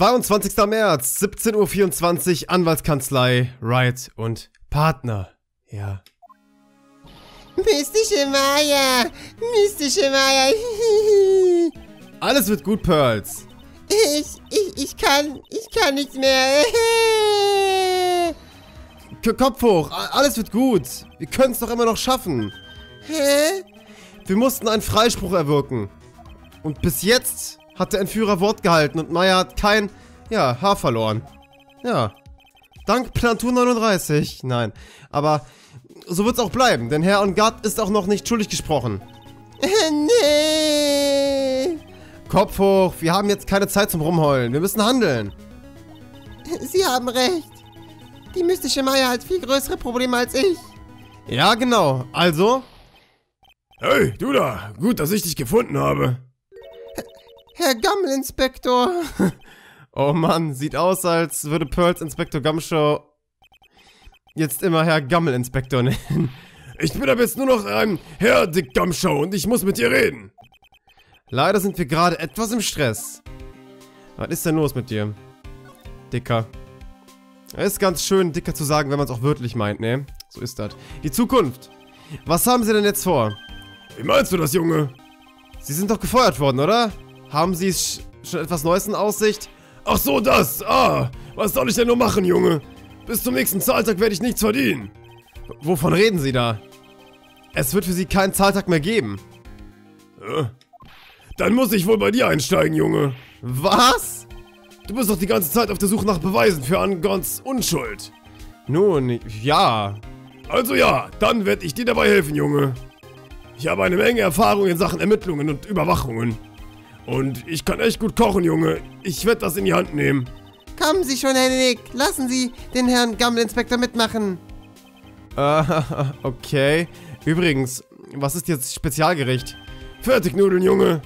22. März, 17.24 Uhr, Anwaltskanzlei, Wright und Partner. Ja. Mystische Maya! Mystische Maya! Alles wird gut, Pearls. Ich, ich, ich kann, ich kann nicht mehr. K Kopf hoch, alles wird gut. Wir können es doch immer noch schaffen. Hä? Wir mussten einen Freispruch erwirken. Und bis jetzt hat der Entführer Wort gehalten und Maya hat kein, ja, Haar verloren. Ja. Dank Plantur 39. Nein. Aber so wird es auch bleiben, denn Herr Ongard ist auch noch nicht schuldig gesprochen. nee. Kopf hoch, wir haben jetzt keine Zeit zum Rumheulen. Wir müssen handeln. Sie haben recht. Die mystische Maya hat viel größere Probleme als ich. Ja, genau. Also? Hey, du da. Gut, dass ich dich gefunden habe. Herr Gammelinspektor. oh Mann, sieht aus, als würde Pearls Inspektor Gumshow jetzt immer Herr Gammelinspektor nennen. Ich bin aber jetzt nur noch ein Herr Dick Gumshow und ich muss mit dir reden. Leider sind wir gerade etwas im Stress. Was ist denn los mit dir? Dicker. Es ist ganz schön, dicker zu sagen, wenn man es auch wörtlich meint, ne? So ist das. Die Zukunft. Was haben Sie denn jetzt vor? Wie meinst du das, Junge? Sie sind doch gefeuert worden, oder? Haben Sie schon etwas Neues in Aussicht? Ach so, das. Ah, was soll ich denn nur machen, Junge? Bis zum nächsten Zahltag werde ich nichts verdienen. Wovon reden Sie da? Es wird für Sie keinen Zahltag mehr geben. Dann muss ich wohl bei dir einsteigen, Junge. Was? Du bist doch die ganze Zeit auf der Suche nach Beweisen für Angons Unschuld. Nun, ja. Also ja, dann werde ich dir dabei helfen, Junge. Ich habe eine Menge Erfahrung in Sachen Ermittlungen und Überwachungen. Und ich kann echt gut kochen, Junge. Ich werde das in die Hand nehmen. Kommen Sie schon, Herr Nick. Lassen Sie den Herrn Gammelinspektor mitmachen. Äh, okay. Übrigens, was ist jetzt Spezialgericht? Fertignudeln, Junge.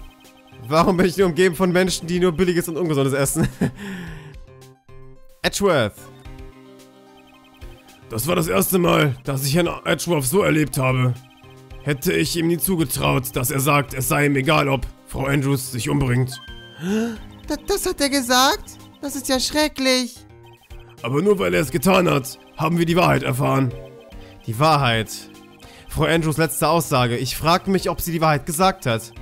Warum bin ich nur umgeben von Menschen, die nur billiges und ungesundes essen? Edgeworth. Das war das erste Mal, dass ich Herrn Edgeworth so erlebt habe. Hätte ich ihm nie zugetraut, dass er sagt, es sei ihm egal, ob Frau Andrews sich umbringt. Das, das hat er gesagt? Das ist ja schrecklich. Aber nur weil er es getan hat, haben wir die Wahrheit erfahren. Die Wahrheit. Frau Andrews letzte Aussage. Ich frage mich, ob sie die Wahrheit gesagt hat.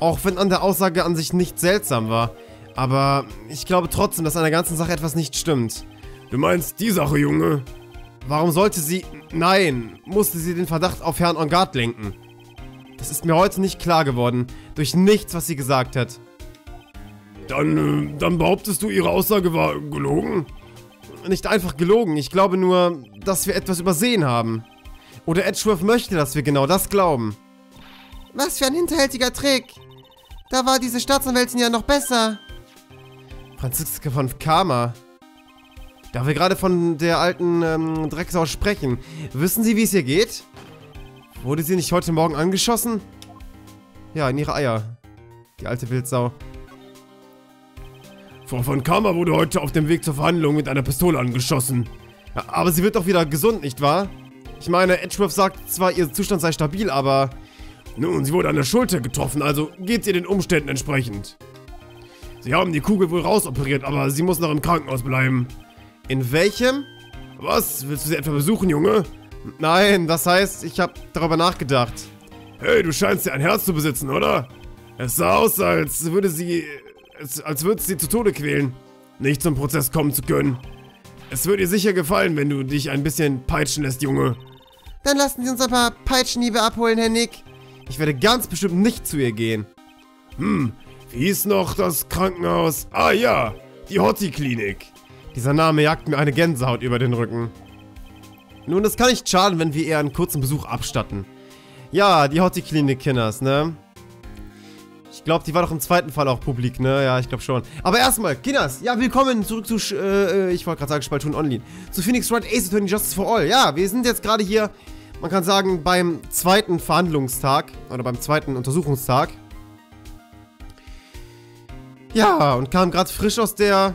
Auch wenn an der Aussage an sich nicht seltsam war. Aber ich glaube trotzdem, dass an der ganzen Sache etwas nicht stimmt. Du meinst die Sache, Junge? Warum sollte sie... Nein, musste sie den Verdacht auf Herrn Engard lenken. Das ist mir heute nicht klar geworden. Durch nichts, was sie gesagt hat. Dann, äh, dann behauptest du, ihre Aussage war gelogen? Nicht einfach gelogen. Ich glaube nur, dass wir etwas übersehen haben. Oder Edgeworth möchte, dass wir genau das glauben. Was für ein hinterhältiger Trick. Da war diese Staatsanwältin ja noch besser. Franziska von Kama. Da wir gerade von der alten ähm, Drecksau sprechen, wissen Sie, wie es ihr geht? Wurde sie nicht heute Morgen angeschossen? Ja, in ihre Eier. Die alte Wildsau. Frau von Kama wurde heute auf dem Weg zur Verhandlung mit einer Pistole angeschossen. Ja, aber sie wird doch wieder gesund, nicht wahr? Ich meine, Edgeworth sagt zwar, ihr Zustand sei stabil, aber... Nun, sie wurde an der Schulter getroffen, also geht sie den Umständen entsprechend. Sie haben die Kugel wohl rausoperiert, aber sie muss noch im Krankenhaus bleiben. In welchem? Was? Willst du sie etwa besuchen, Junge? Nein, das heißt, ich habe darüber nachgedacht. Hey, du scheinst ja ein Herz zu besitzen, oder? Es sah aus, als würde sie... als würde sie zu Tode quälen. Nicht zum Prozess kommen zu können. Es würde ihr sicher gefallen, wenn du dich ein bisschen peitschen lässt, Junge. Dann lassen Sie uns ein paar Peitschenhiebe abholen, Herr Nick. Ich werde ganz bestimmt nicht zu ihr gehen. Hm, wie ist noch das Krankenhaus? Ah ja, die Hotti-Klinik. Dieser Name jagt mir eine Gänsehaut über den Rücken. Nun, es kann nicht schaden, wenn wir eher einen kurzen Besuch abstatten. Ja, die Hotti-Klinik, Kinders, ne? Ich glaube, die war doch im zweiten Fall auch publik, ne? Ja, ich glaube schon. Aber erstmal, Kinders, ja, willkommen zurück zu, äh, ich wollte gerade sagen, Spaltun Online. Zu Phoenix Wright Ace Attorney Justice for All. Ja, wir sind jetzt gerade hier, man kann sagen, beim zweiten Verhandlungstag oder beim zweiten Untersuchungstag. Ja, und kam gerade frisch aus der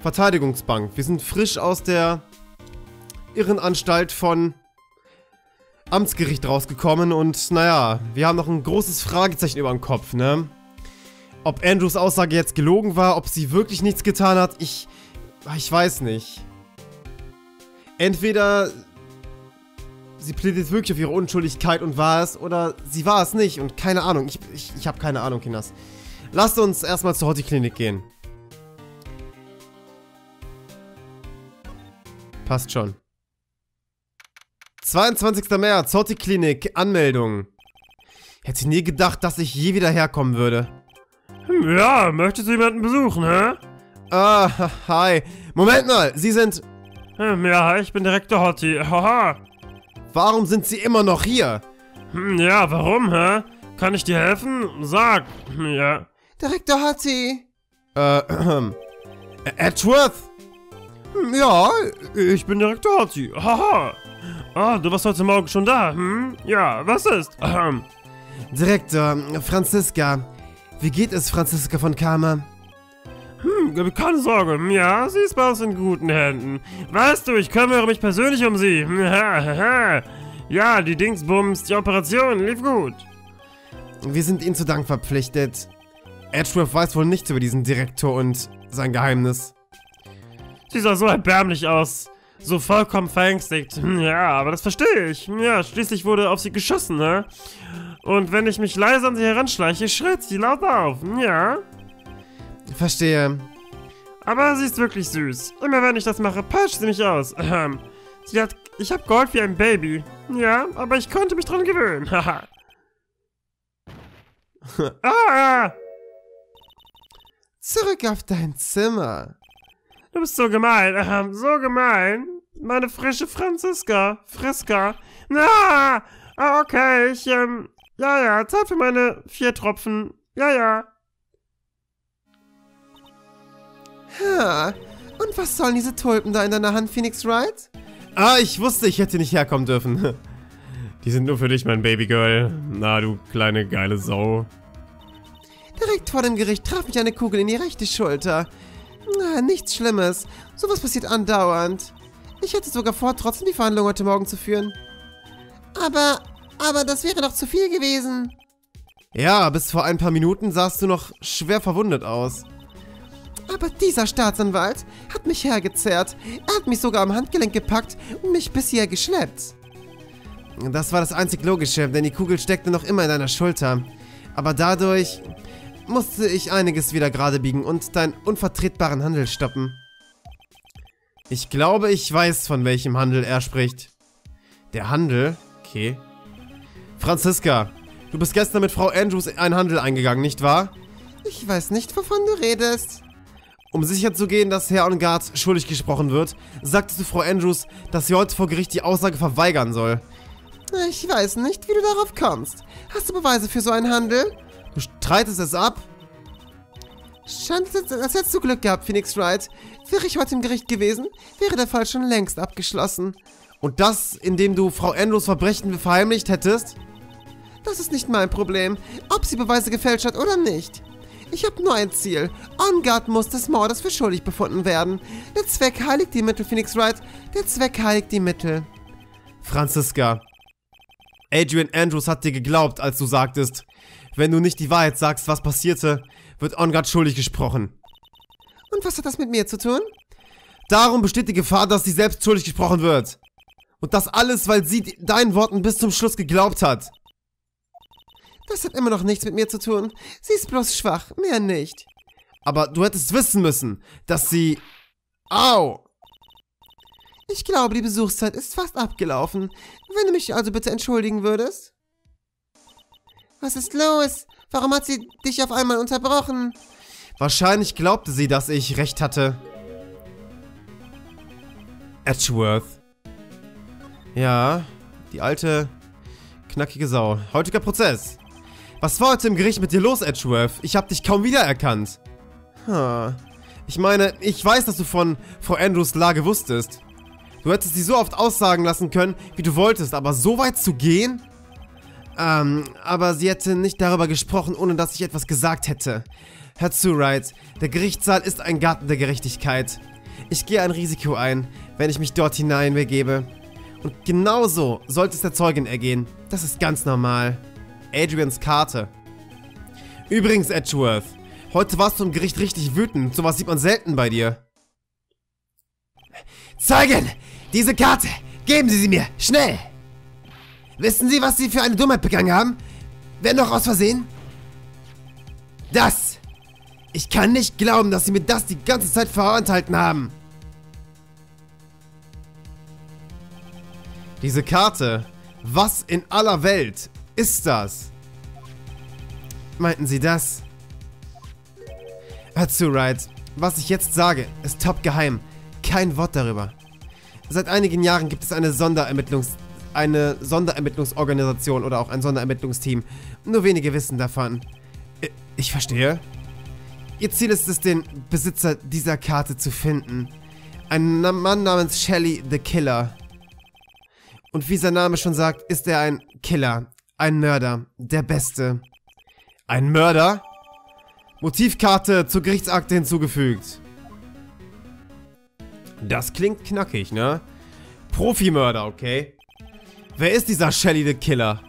Verteidigungsbank. Wir sind frisch aus der Irrenanstalt von Amtsgericht rausgekommen und naja, wir haben noch ein großes Fragezeichen über dem Kopf, ne? Ob Andrews Aussage jetzt gelogen war, ob sie wirklich nichts getan hat, ich... Ich weiß nicht. Entweder sie plädiert wirklich auf ihre Unschuldigkeit und war es, oder sie war es nicht und keine Ahnung. Ich, ich, ich habe keine Ahnung, Kinders. Lasst uns erstmal zur Horti-Klinik gehen. Passt schon. 22. März, Horti-Klinik, Anmeldung. Hätte nie gedacht, dass ich je wieder herkommen würde. Hm, Ja, möchtest du jemanden besuchen, hä? Ah, hi. Moment mal, Sie sind... Hm, Ja, ich bin Direktor Hotti. Haha. Warum sind Sie immer noch hier? Hm, Ja, warum, hä? Kann ich dir helfen? Sag. Ja. Direktor Hattie. Äh, äh, Edgeworth? Hm, Ja, ich bin Direktor Hotti. Haha. Ah, du warst heute Morgen schon da, hm? Ja, was ist? Ahem. Direktor, Franziska. Wie geht es, Franziska von Karma? Hm, keine Sorge. Ja, sie ist bei uns in guten Händen. Weißt du, ich kümmere mich persönlich um sie. Hm. Ja, die Dingsbums, die Operation lief gut. Wir sind Ihnen zu Dank verpflichtet. Edgeworth weiß wohl nichts über diesen Direktor und sein Geheimnis. Sie sah so erbärmlich aus. So vollkommen verängstigt. Hm, Ja, aber das verstehe ich. Ja, schließlich wurde auf sie geschossen, ne? Und wenn ich mich leise an sie heranschleiche, schreit sie laut auf. Ja. Verstehe. Aber sie ist wirklich süß. Immer wenn ich das mache, peitscht sie mich aus. Ahem. Sie hat. Ich hab Gold wie ein Baby. Ja, aber ich konnte mich dran gewöhnen. Haha. ah! Zurück auf dein Zimmer. Du bist so gemein. Ahem, so gemein. Meine frische Franziska. Friska. Na! Ah, okay, ich, ähm. Ja, ja, Zeit für meine vier Tropfen. Ja, ja. Ha. Und was sollen diese Tulpen da in deiner Hand, Phoenix Wright? Ah, ich wusste, ich hätte nicht herkommen dürfen. Die sind nur für dich, mein Babygirl. Na, du kleine geile Sau. Direkt vor dem Gericht traf mich eine Kugel in die rechte Schulter. Na, nichts Schlimmes. Sowas passiert andauernd. Ich hätte sogar vor, trotzdem die Verhandlung heute Morgen zu führen. Aber, aber das wäre doch zu viel gewesen. Ja, bis vor ein paar Minuten sahst du noch schwer verwundet aus. Aber dieser Staatsanwalt hat mich hergezerrt. Er hat mich sogar am Handgelenk gepackt und mich bis hier geschleppt. Das war das einzig Logische, denn die Kugel steckte noch immer in deiner Schulter. Aber dadurch musste ich einiges wieder gerade biegen und deinen unvertretbaren Handel stoppen. Ich glaube, ich weiß, von welchem Handel er spricht. Der Handel? Okay. Franziska, du bist gestern mit Frau Andrews in einen Handel eingegangen, nicht wahr? Ich weiß nicht, wovon du redest. Um sicherzugehen, dass Herr Ongard schuldig gesprochen wird, sagtest du Frau Andrews, dass sie heute vor Gericht die Aussage verweigern soll. Ich weiß nicht, wie du darauf kommst. Hast du Beweise für so einen Handel? Du streitest es ab? Scheint, als hättest du Glück gehabt, Phoenix Wright. Wäre ich heute im Gericht gewesen, wäre der Fall schon längst abgeschlossen. Und das, indem du Frau Andrews Verbrechen verheimlicht hättest? Das ist nicht mein Problem, ob sie Beweise gefälscht hat oder nicht. Ich habe nur ein Ziel. OnGuard muss des Mordes für schuldig befunden werden. Der Zweck heiligt die Mittel, Phoenix Wright. Der Zweck heiligt die Mittel. Franziska. Adrian Andrews hat dir geglaubt, als du sagtest, wenn du nicht die Wahrheit sagst, was passierte, wird OnGuard schuldig gesprochen. Und was hat das mit mir zu tun? Darum besteht die Gefahr, dass sie selbst schuldig gesprochen wird. Und das alles, weil sie deinen Worten bis zum Schluss geglaubt hat. Das hat immer noch nichts mit mir zu tun. Sie ist bloß schwach, mehr nicht. Aber du hättest wissen müssen, dass sie... Au! Ich glaube, die Besuchszeit ist fast abgelaufen. Wenn du mich also bitte entschuldigen würdest. Was ist los? Warum hat sie dich auf einmal unterbrochen? Wahrscheinlich glaubte sie, dass ich recht hatte. Edgeworth. Ja, die alte, knackige Sau. Heutiger Prozess. Was war heute im Gericht mit dir los, Edgeworth? Ich hab dich kaum wiedererkannt. Hm. Ich meine, ich weiß, dass du von Frau Andrews Lage wusstest. Du hättest sie so oft aussagen lassen können, wie du wolltest, aber so weit zu gehen? Ähm, aber sie hätte nicht darüber gesprochen, ohne dass ich etwas gesagt hätte. Hör zu, Wright. Der Gerichtssaal ist ein Garten der Gerechtigkeit. Ich gehe ein Risiko ein, wenn ich mich dort hinein begebe. Und genauso sollte es der Zeugin ergehen. Das ist ganz normal. Adrians Karte. Übrigens, Edgeworth, Heute warst du im Gericht richtig wütend. Sowas sieht man selten bei dir. Zeugen! Diese Karte! Geben Sie sie mir! Schnell! Wissen Sie, was Sie für eine Dummheit begangen haben? Wer noch aus Versehen? Das! Ich kann nicht glauben, dass Sie mir das die ganze Zeit vorenthalten haben. Diese Karte. Was in aller Welt ist das? Meinten Sie das? Hör zu, Wright. Was ich jetzt sage, ist top geheim. Kein Wort darüber. Seit einigen Jahren gibt es eine Sonderermittlungs... eine Sonderermittlungsorganisation oder auch ein Sonderermittlungsteam. Nur wenige wissen davon. I- Ich verstehe. Ihr Ziel ist es, den Besitzer dieser Karte zu finden. Ein Mann namens Shelly the Killer. Und wie sein Name schon sagt, ist er ein Killer. Ein Mörder. Der Beste. Ein Mörder? Motivkarte zur Gerichtsakte hinzugefügt. Das klingt knackig, ne? Profimörder, okay? Wer ist dieser Shelly the Killer?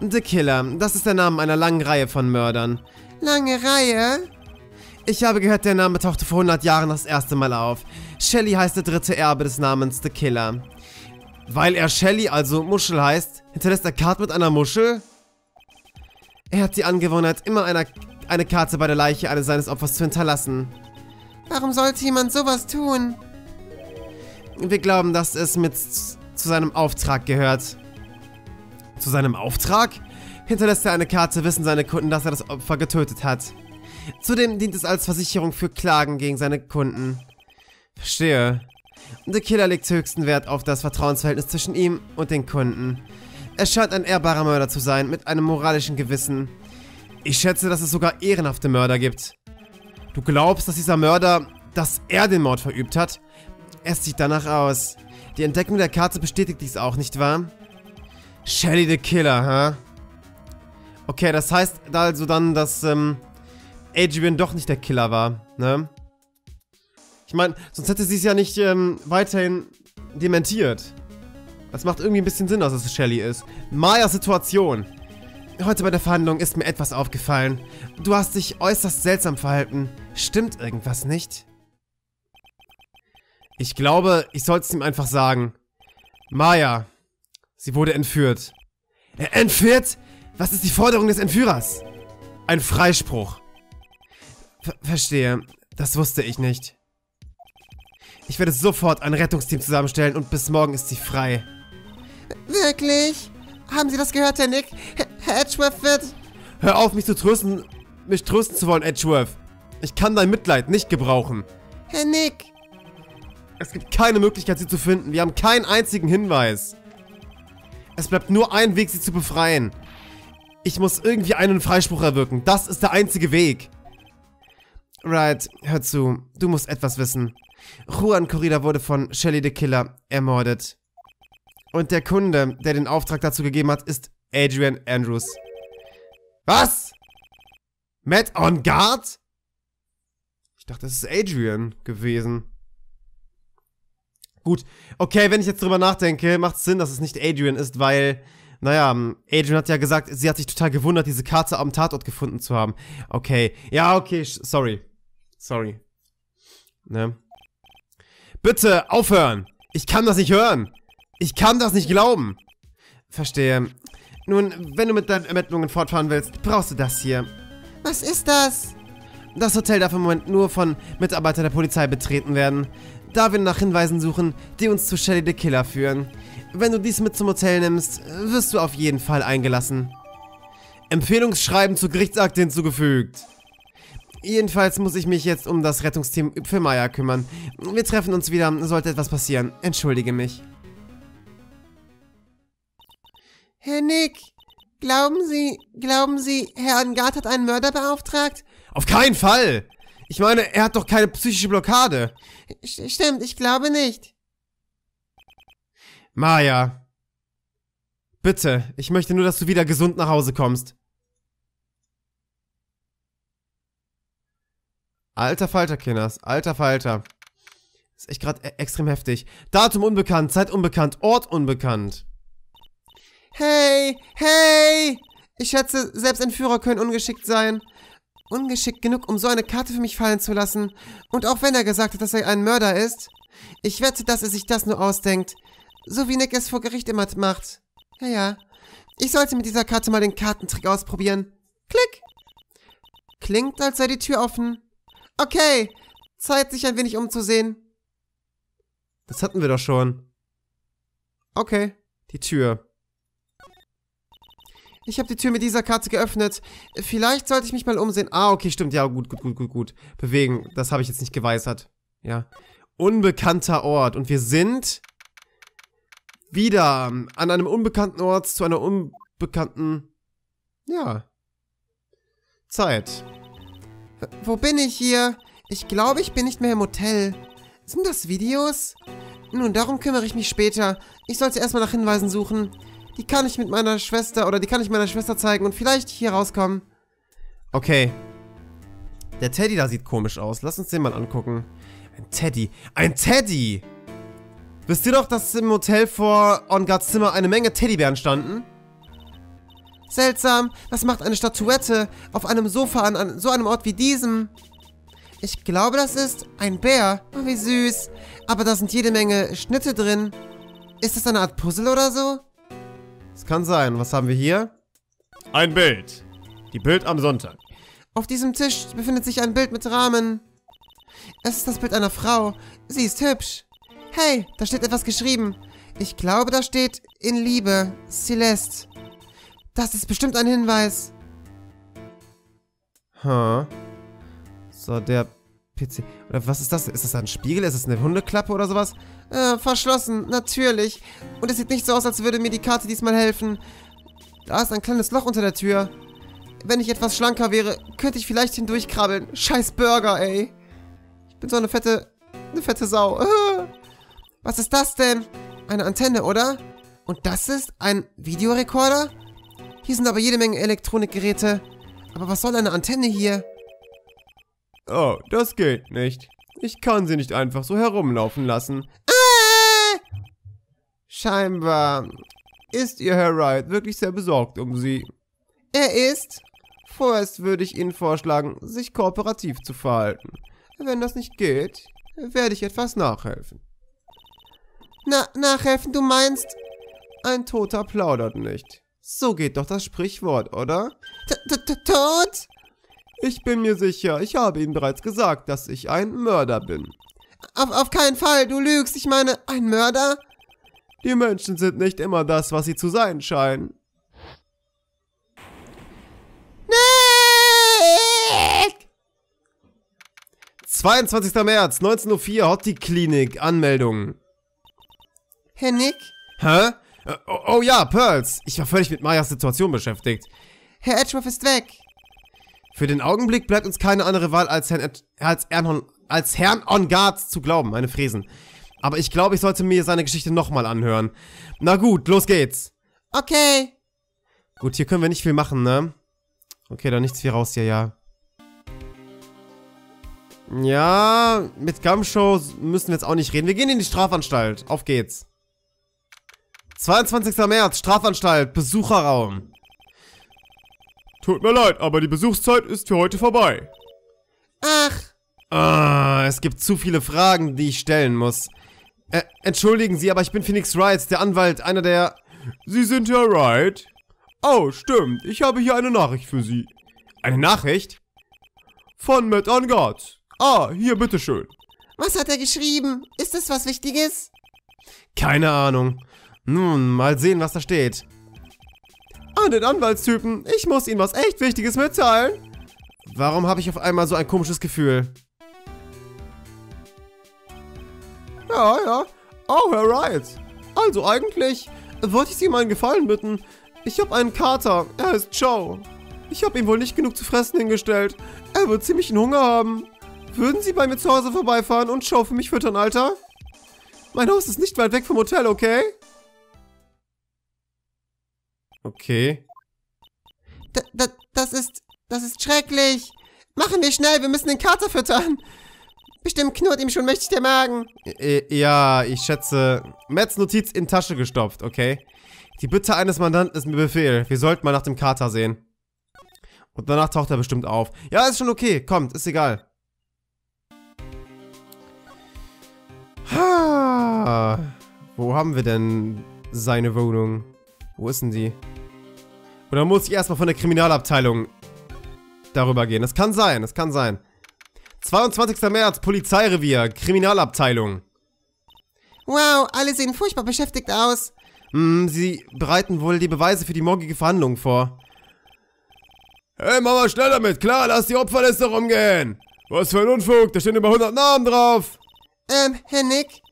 The Killer, das ist der Name einer langen Reihe von Mördern. Lange Reihe? Ich habe gehört, der Name tauchte vor 100 Jahren das erste Mal auf. Shelly heißt der dritte Erbe des Namens The Killer. Weil er Shelly, also Muschel heißt, hinterlässt er Karte mit einer Muschel? Er hat die Angewohnheit, immer einer, eine Karte bei der Leiche eines seines Opfers zu hinterlassen. Warum sollte jemand sowas tun? Wir glauben, dass es mit zu seinem Auftrag gehört. Zu seinem Auftrag? Hinterlässt er eine Karte, wissen seine Kunden, dass er das Opfer getötet hat. Zudem dient es als Versicherung für Klagen gegen seine Kunden. Verstehe. Der Killer legt höchsten Wert auf das Vertrauensverhältnis zwischen ihm und den Kunden. Er scheint ein ehrbarer Mörder zu sein, mit einem moralischen Gewissen. Ich schätze, dass es sogar ehrenhafte Mörder gibt. Du glaubst, dass dieser Mörder, dass er den Mord verübt hat? Es sieht danach aus. Die Entdeckung der Karte bestätigt dies auch, nicht wahr? Shelly the Killer, hä? Okay, das heißt also dann, dass ähm, Adrian doch nicht der Killer war, ne? Ich meine, sonst hätte sie es ja nicht ähm, weiterhin dementiert. Das macht irgendwie ein bisschen Sinn, dass es Shelly ist. Mayas Situation. Heute bei der Verhandlung ist mir etwas aufgefallen. Du hast dich äußerst seltsam verhalten. Stimmt irgendwas nicht? Ich glaube, ich sollte es ihm einfach sagen. Maya, sie wurde entführt. Äh, entführt? Was ist die Forderung des Entführers? Ein Freispruch. Ver verstehe. Das wusste ich nicht. Ich werde sofort ein Rettungsteam zusammenstellen und bis morgen ist sie frei. Wirklich? Haben Sie das gehört, Herr Nick? Herr Edgeworth wird... Hör auf, mich zu trösten, mich trösten zu wollen, Edgeworth. Ich kann dein Mitleid nicht gebrauchen. Herr Nick! Es gibt keine Möglichkeit, sie zu finden. Wir haben keinen einzigen Hinweis. Es bleibt nur ein Weg, sie zu befreien. Ich muss irgendwie einen Freispruch erwirken. Das ist der einzige Weg. Right, hör zu. Du musst etwas wissen. Juan Corrida wurde von Shelly the Killer ermordet. Und der Kunde, der den Auftrag dazu gegeben hat, ist Adrian Andrews. Was? Matt on guard? Ich dachte, es ist Adrian gewesen. Gut, okay, wenn ich jetzt drüber nachdenke, macht es Sinn, dass es nicht Adrian ist, weil, naja, Adrian hat ja gesagt, sie hat sich total gewundert, diese Karte am Tatort gefunden zu haben. Okay, ja, okay, sorry. Sorry. Ne? Bitte, aufhören! Ich kann das nicht hören! Ich kann das nicht glauben! Verstehe. Nun, wenn du mit deinen Ermittlungen fortfahren willst, brauchst du das hier. Was ist das? Das Hotel darf im Moment nur von Mitarbeitern der Polizei betreten werden, da wir nach Hinweisen suchen, die uns zu Shelly the Killer führen. Wenn du dies mit zum Hotel nimmst, wirst du auf jeden Fall eingelassen. Empfehlungsschreiben zur Gerichtsakte hinzugefügt. Jedenfalls muss ich mich jetzt um das Rettungsteam für Maya kümmern. Wir treffen uns wieder, sollte etwas passieren. Entschuldige mich. Herr Nick, glauben Sie, glauben Sie, Herr Angard hat einen Mörder beauftragt? Auf keinen Fall! Ich meine, er hat doch keine psychische Blockade. St stimmt, ich glaube nicht. Maya. Bitte, ich möchte nur, dass du wieder gesund nach Hause kommst. Alter Falter, Kinders. Alter Falter. Ist echt gerade extrem heftig. Datum unbekannt, Zeit unbekannt, Ort unbekannt. Hey, hey! Ich schätze, selbst Entführer können ungeschickt sein. Ungeschickt genug, um so eine Karte für mich fallen zu lassen. Und auch wenn er gesagt hat, dass er ein Mörder ist, ich wette, dass er sich das nur ausdenkt. So wie Nick es vor Gericht immer macht. Ja, ja. Ich sollte mit dieser Karte mal den Kartentrick ausprobieren. Klick. Klingt, als sei die Tür offen. Okay. Zeit, sich ein wenig umzusehen. Das hatten wir doch schon. Okay, die Tür. Ich habe die Tür mit dieser Karte geöffnet. Vielleicht sollte ich mich mal umsehen. Ah, okay, stimmt. Ja, gut, gut, gut, gut, gut. Bewegen. Das habe ich jetzt nicht geweissert. Ja. Unbekannter Ort. Und wir sind wieder an einem unbekannten Ort zu einer unbekannten, ja, Zeit. Wo bin ich hier? Ich glaube, ich bin nicht mehr im Hotel. Sind das Videos? Nun, darum kümmere ich mich später. Ich sollte erstmal nach Hinweisen suchen. Die kann ich mit meiner Schwester oder die kann ich meiner Schwester zeigen und vielleicht hier rauskommen. Okay. Der Teddy da sieht komisch aus. Lass uns den mal angucken. Ein Teddy. Ein Teddy! Wisst ihr doch, dass im Hotel vor Ongards Zimmer eine Menge Teddybären standen? Seltsam, was macht eine Statuette auf einem Sofa an, an so einem Ort wie diesem? Ich glaube, das ist ein Bär. Oh, wie süß. Aber da sind jede Menge Schnitte drin. Ist das eine Art Puzzle oder so? Das kann sein. Was haben wir hier? Ein Bild. Die Bild am Sonntag. Auf diesem Tisch befindet sich ein Bild mit Rahmen. Es ist das Bild einer Frau. Sie ist hübsch. Hey, da steht etwas geschrieben. Ich glaube, da steht in Liebe, Celeste. Das ist bestimmt ein Hinweis. Huh. So, der PC. Oder was ist das? Ist das ein Spiegel? Ist das eine Hundeklappe oder sowas? Äh, verschlossen, natürlich. Und es sieht nicht so aus, als würde mir die Karte diesmal helfen. Da ist ein kleines Loch unter der Tür. Wenn ich etwas schlanker wäre, könnte ich vielleicht hindurchkrabbeln. Scheiß Burger, ey. Ich bin so eine fette, eine fette Sau. Was ist das denn? Eine Antenne, oder? Und das ist ein Videorekorder? Hier sind aber jede Menge Elektronikgeräte. Aber was soll eine Antenne hier? Oh, das geht nicht. Ich kann sie nicht einfach so herumlaufen lassen. Ah! Scheinbar ist Ihr Herr Wright wirklich sehr besorgt um Sie. Er ist? Vorerst würde ich Ihnen vorschlagen, sich kooperativ zu verhalten. Wenn das nicht geht, werde ich etwas nachhelfen. Na, nachhelfen, du meinst? Ein Toter plaudert nicht. So geht doch das Sprichwort, oder? T -t Tot? Ich bin mir sicher, ich habe Ihnen bereits gesagt, dass ich ein Mörder bin. Auf, auf keinen Fall, du lügst. Ich meine, ein Mörder? Die Menschen sind nicht immer das, was sie zu sein scheinen. Nick! 22. März, 19.04 Uhr, Hotti Klinik, Anmeldung. Herr Nick? Hä? Äh, oh, oh, ja, Pearls. Ich war völlig mit Mayas Situation beschäftigt. Herr Edgeworth ist weg. Für den Augenblick bleibt uns keine andere Wahl, als Herrn, als Ernhon, als Herrn On Guard zu glauben. Meine Fräsen. Aber ich glaube, ich sollte mir seine Geschichte nochmal anhören. Na gut, los geht's. Okay. Gut, hier können wir nicht viel machen, ne? Okay, dann nichts viel raus hier, ja. Ja, mit Gumshow müssen wir jetzt auch nicht reden. Wir gehen in die Strafanstalt. Auf geht's. 22. März, Strafanstalt, Besucherraum. Tut mir leid, aber die Besuchszeit ist für heute vorbei. Ach. Ah, es gibt zu viele Fragen, die ich stellen muss. Äh, entschuldigen Sie, aber ich bin Phoenix Wright, der Anwalt, einer der... Sie sind Herr Wright? Oh, stimmt. Ich habe hier eine Nachricht für Sie. Eine Nachricht? Von Matt on Guard. Ah, hier, bitteschön. Was hat er geschrieben? Ist das was Wichtiges? Keine Ahnung. Nun, mal sehen, was da steht. An den Anwaltstypen. Ich muss Ihnen was echt Wichtiges mitteilen. Warum habe ich auf einmal so ein komisches Gefühl? Ja, ja. Oh, Herr Wright. Also eigentlich wollte ich Sie um einen Gefallen bitten. Ich habe einen Kater. Er heißt Joe. Ich habe ihm wohl nicht genug zu fressen hingestellt. Er wird ziemlichen Hunger haben. Würden Sie bei mir zu Hause vorbeifahren und Joe für mich füttern, Alter? Mein Haus ist nicht weit weg vom Hotel, okay? Okay. D das ist, das ist schrecklich. Machen wir schnell, wir müssen den Kater füttern. Bestimmt knurrt ihm schon mächtig der Magen. Ja, ich schätze, Mets Notiz in Tasche gestopft, okay? Die Bitte eines Mandanten ist mir Befehl. Wir sollten mal nach dem Kater sehen. Und danach taucht er bestimmt auf. Ja, ist schon okay. Kommt, ist egal. Ha. Wo haben wir denn seine Wohnung? Wo ist denn die? Oder muss ich erstmal von der Kriminalabteilung darüber gehen? Das kann sein, das kann sein. 22. März, Polizeirevier, Kriminalabteilung. Wow, alle sehen furchtbar beschäftigt aus. Hm, sie bereiten wohl die Beweise für die morgige Verhandlung vor. Hey Mama, schnell damit. Klar, lass die Opferliste rumgehen. Was für ein Unfug, da stehen über 100 Namen drauf. Ähm, Herr Nick,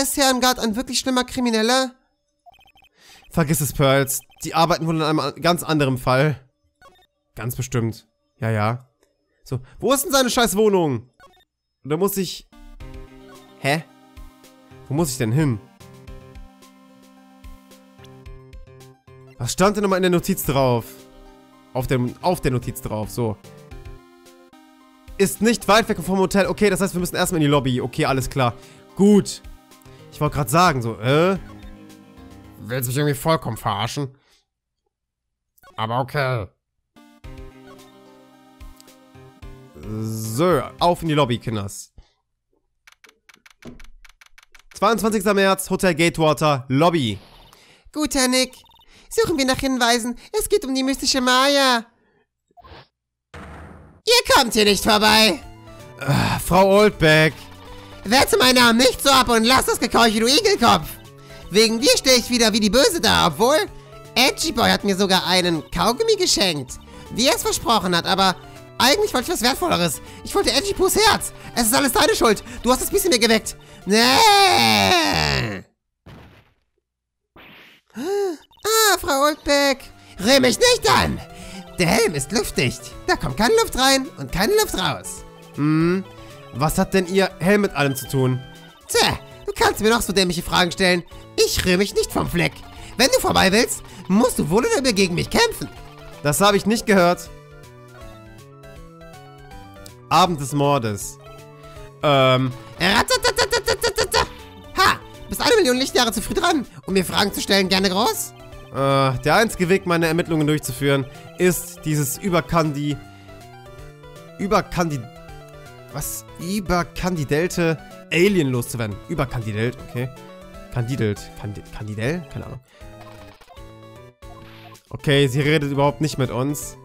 ist Herrn Gard ein wirklich schlimmer Krimineller? Vergiss es, Pearls. Die arbeiten wohl an einem ganz anderen Fall. Ganz bestimmt. Ja, ja. So, wo ist denn seine scheiß Wohnung? Da muss ich... Hä? Wo muss ich denn hin? Was stand denn nochmal in der Notiz drauf? Auf, dem, auf der Notiz drauf, so. Ist nicht weit weg vom Hotel. Okay, das heißt, wir müssen erstmal in die Lobby. Okay, alles klar. Gut. Ich wollte gerade sagen, so, äh... Willst mich irgendwie vollkommen verarschen? Aber okay. So, auf in die Lobby, Kinders. 22. März, Hotel Gatewater, Lobby. Gut, Herr Nick. Suchen wir nach Hinweisen. Es geht um die mystische Maya. Ihr kommt hier nicht vorbei. Äh, Frau Oldbeck. Werte meinen Namen nicht so ab und lass das Gekeuche, du Igelkopf. Wegen dir stehe ich wieder wie die Böse da, obwohl... Edgy Boy hat mir sogar einen Kaugummi geschenkt. Wie er es versprochen hat, aber... Eigentlich wollte ich was Wertvolleres. Ich wollte Edgy Poos Herz. Es ist alles deine Schuld. Du hast das Biss in mir geweckt. Nee. Ah, Frau Oldbeck. Rühr mich nicht an. Der Helm ist luftdicht. Da kommt keine Luft rein und keine Luft raus. Hm, was hat denn Ihr Helm mit allem zu tun? Tja, du kannst mir noch so dämliche Fragen stellen. Ich rühre mich nicht vom Fleck. Wenn du vorbei willst, musst du wohl oder übel gegen mich kämpfen. Das habe ich nicht gehört. Abend des Mordes. Ähm. Ha! Bist eine Million Lichtjahre zu früh dran, um mir Fragen zu stellen, gerne groß? Äh, der einzige Weg, meine Ermittlungen durchzuführen, ist dieses Überkandi... Überkandi... Was? Überkandidelte Alien loszuwerden. Überkandidelt, okay. Kandidelt. Kandi Kandidell? Keine Ahnung. Okay, sie redet überhaupt nicht mit uns.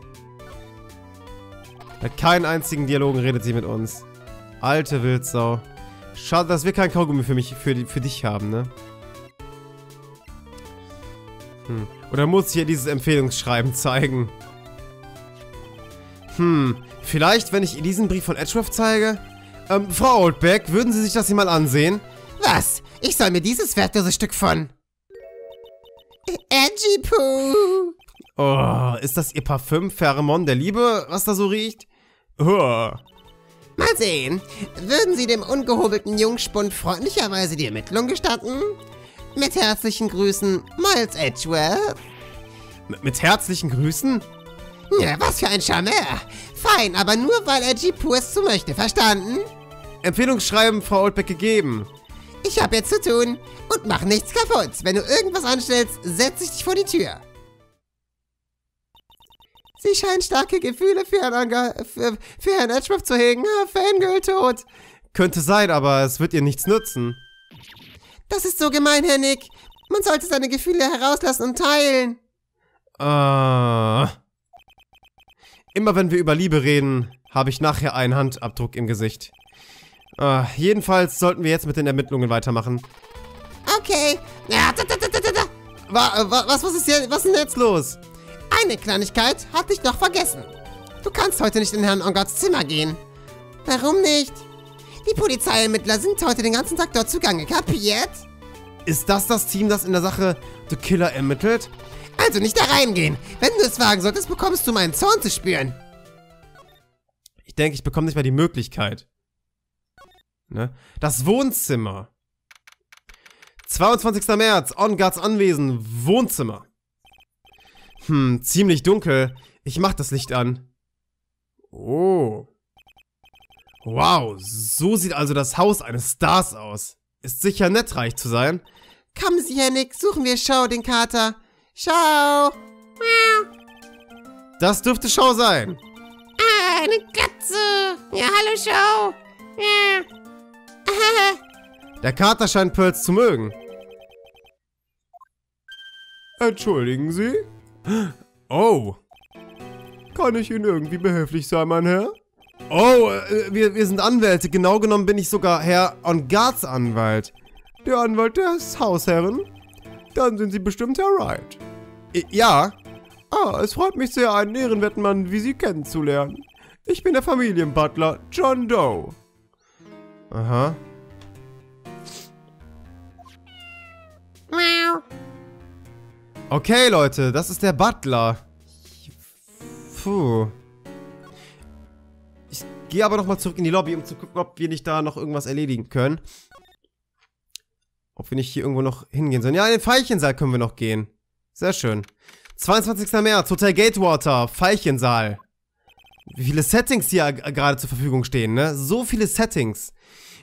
Bei keinen einzigen Dialogen redet sie mit uns. Alte Wildsau. Schade, dass wir kein Kaugummi für mich, für, für dich haben, ne? Hm. Oder muss ich hier dieses Empfehlungsschreiben zeigen? Hm. Vielleicht, wenn ich ihr diesen Brief von Edgeworth zeige? Ähm, Frau Oldbeck, würden Sie sich das hier mal ansehen? Was? Ich soll mir dieses wertlose Stück von... Edgy Poo. Oh, ist das Ihr Parfüm Pheromon der Liebe, was da so riecht? Oh. Mal sehen. Würden Sie dem ungehobelten Jungspund freundlicherweise die Ermittlung gestatten? Mit herzlichen Grüßen, Miles Edgeworth. Mit, mit herzlichen Grüßen? Ja, was für ein Charmeur. Fein, aber nur weil Edgy Poo es so möchte, verstanden? Empfehlungsschreiben, Frau Oldbeck, gegeben. Ich hab jetzt zu tun und mach nichts kaputt. Wenn du irgendwas anstellst, setz ich dich vor die Tür. Sie scheint starke Gefühle für Herrn, Anga für, für Herrn Edgeworth zu hegen. Ah, Fangirl tot. Könnte sein, aber es wird ihr nichts nützen. Das ist so gemein, Herr Nick. Man sollte seine Gefühle herauslassen und teilen. Ah. Immer wenn wir über Liebe reden, habe ich nachher einen Handabdruck im Gesicht. Ah, jedenfalls sollten wir jetzt mit den Ermittlungen weitermachen. Okay. Ja, da, da, da, da, da. Wa, wa, was, was ist hier, was ist denn jetzt los? Eine Kleinigkeit hatte ich noch vergessen. Du kannst heute nicht in Herrn Ongards Zimmer gehen. Warum nicht? Die Polizeiermittler sind heute den ganzen Tag dort zugange, kapiert? Ist das das Team, das in der Sache The Killer ermittelt? Also nicht da reingehen. Wenn du es wagen solltest, bekommst du meinen Zorn zu spüren. Ich denke, ich bekomme nicht mehr die Möglichkeit. Ne? Das Wohnzimmer. 22. März, Ongards Anwesen, Wohnzimmer. Hm, ziemlich dunkel. Ich mach das Licht an. Oh. Wow, so sieht also das Haus eines Stars aus. Ist sicher nett, reich zu sein. Kommen Sie, Herr Nick, suchen wir Schau, den Kater. Schau. Das dürfte Show sein. Ah, eine Katze. Ja, hallo, Show. Ja. Der Kater scheint Pearls zu mögen. Entschuldigen Sie? Oh. Kann ich Ihnen irgendwie behilflich sein, mein Herr? Oh, äh, wir, wir sind Anwälte. Genau genommen bin ich sogar Herr On Guards Anwalt. Der Anwalt des Hausherren? Dann sind Sie bestimmt Herr Wright. Ja, Ah, es freut mich sehr, einen ehrenwerten Mann wie Sie kennenzulernen. Ich bin der Familienbutler John Doe. aha. Okay, Leute, das ist der Butler. Puh. Ich gehe aber nochmal zurück in die Lobby, um zu gucken, ob wir nicht da noch irgendwas erledigen können. Ob wir nicht hier irgendwo noch hingehen sollen. Ja, in den Veilchensaal können wir noch gehen. Sehr schön. 22. März, Hotel Gatewater, Veilchensaal. Wie viele Settings hier gerade zur Verfügung stehen, ne? So viele Settings.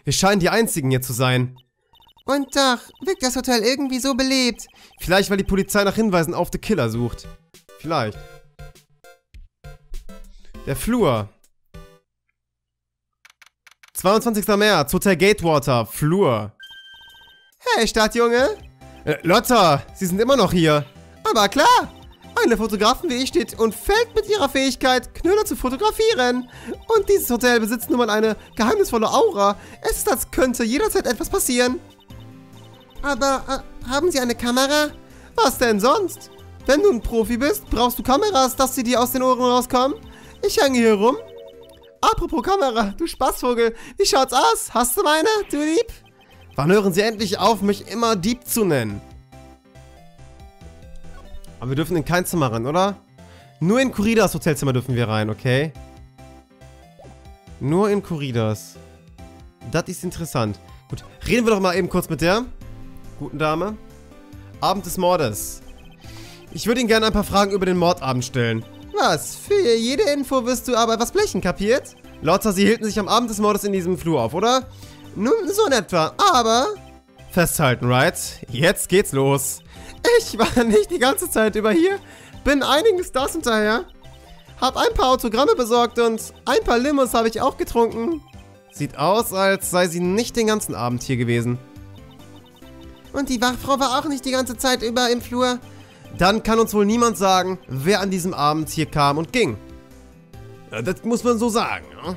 Wir scheinen die einzigen hier zu sein. Und doch, wirkt das Hotel irgendwie so belebt. Vielleicht, weil die Polizei nach Hinweisen auf The Killer sucht. Vielleicht. Der Flur. 22. März, Hotel Gatewater, Flur. Hey, Stadtjunge. Äh, Lotta, Sie sind immer noch hier. Aber klar, eine Fotografin wie ich steht und fällt mit ihrer Fähigkeit, Knüller zu fotografieren. Und dieses Hotel besitzt nun mal eine geheimnisvolle Aura. Es ist, als könnte jederzeit etwas passieren. Aber äh, haben Sie eine Kamera? Was denn sonst? Wenn du ein Profi bist, brauchst du Kameras, dass sie dir aus den Ohren rauskommen. Ich hänge hier rum. Apropos Kamera, du Spaßvogel, wie schaut's aus? Hast du meine, du Lieb? Wann hören Sie endlich auf, mich immer Dieb zu nennen? Aber wir dürfen in kein Zimmer rein, oder? Nur in Kuridas Hotelzimmer dürfen wir rein, okay? Nur in Kuridas. Das ist interessant. Gut, reden wir doch mal eben kurz mit der guten Dame. Abend des Mordes. Ich würde Ihnen gerne ein paar Fragen über den Mordabend stellen. Was? Für jede Info wirst du aber was blechen, kapiert? Lotta, Sie hielten sich am Abend des Mordes in diesem Flur auf, oder? Nun, so in etwa. Aber Festhalten, right? Jetzt geht's los. ich war nicht die ganze Zeit über hier. Bin einigen Stars hinterher. Hab ein paar Autogramme besorgt und ein paar Limos habe ich auch getrunken. Sieht aus, als sei sie nicht den ganzen Abend hier gewesen. Und die Wachfrau war auch nicht die ganze Zeit über im Flur. Dann kann uns wohl niemand sagen, wer an diesem Abend hier kam und ging. Das muss man so sagen, ja?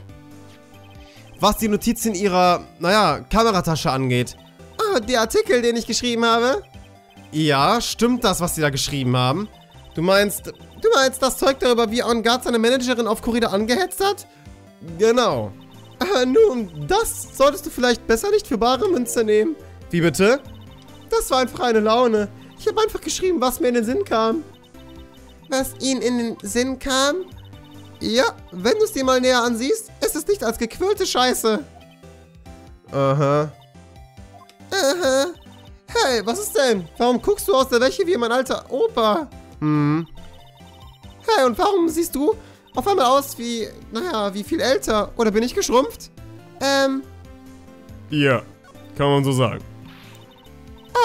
Was die Notiz in ihrer, naja, Kameratasche angeht. Ah, der Artikel, den ich geschrieben habe. Ja, stimmt das, was sie da geschrieben haben? Du meinst, Du meinst das Zeug darüber, wie On Guard seine Managerin auf Corrida angehetzt hat? genau. Äh, nun, das solltest du vielleicht besser nicht für bare Münze nehmen. Wie bitte? Das war einfach eine Laune. Ich habe einfach geschrieben, was mir in den Sinn kam. Was Ihnen in den Sinn kam? Ja, wenn du es dir mal näher ansiehst, ist es nicht als gequirlte Scheiße. Aha. Aha. Hey, was ist denn? Warum guckst du aus der Wäsche wie mein alter Opa? Hm. Hey, und warum siehst du auf einmal aus wie, naja, wie viel älter? Oder bin ich geschrumpft? Ähm, Ja, kann man so sagen.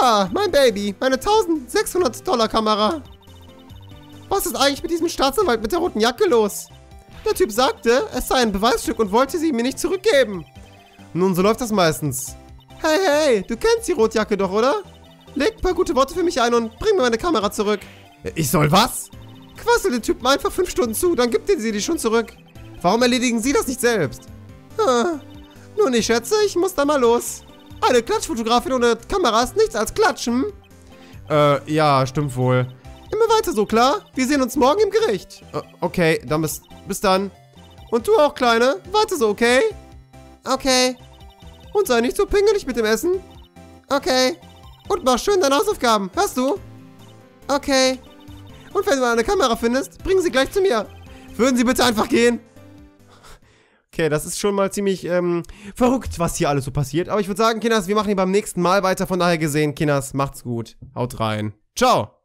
Ah, mein Baby, meine 1600 Dollar Kamera. Was ist eigentlich mit diesem Staatsanwalt mit der roten Jacke los? Der Typ sagte, es sei ein Beweisstück und wollte sie mir nicht zurückgeben. Nun, so läuft das meistens. Hey, hey, du kennst die Rotjacke doch, oder? Leg ein paar gute Worte für mich ein und bring mir meine Kamera zurück. Ich soll was? Quassel den Typen einfach fünf Stunden zu, dann gibt er sie dir schon zurück. Warum erledigen Sie das nicht selbst? Ah, nun, ich schätze, ich muss da mal los. Eine Klatschfotografin ohne Kamera ist nichts als Klatschen. Äh, ja, stimmt wohl. Immer weiter so, klar? Wir sehen uns morgen im Gericht. Äh, okay, dann bis, bis dann. Und du auch, Kleine. Weiter so, okay? Okay. Und sei nicht so pingelig mit dem Essen. Okay. Und mach schön deine Hausaufgaben, hörst du? Okay. Und wenn du eine Kamera findest, bring sie gleich zu mir. Würden Sie bitte einfach gehen? Okay, das ist schon mal ziemlich ähm, verrückt, was hier alles so passiert. Aber ich würde sagen, Kinders, wir machen hier beim nächsten Mal weiter. Von daher gesehen, Kinders, macht's gut. Haut rein. Ciao.